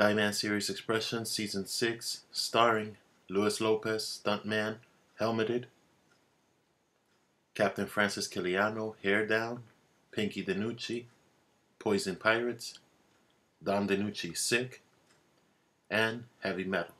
Dieman Series Expression Season 6, starring Luis Lopez, Stuntman, Helmeted, Captain Francis Kiliano, Hair Down, Pinky DeNucci, Poison Pirates, Don DeNucci, Sick, and Heavy Metal.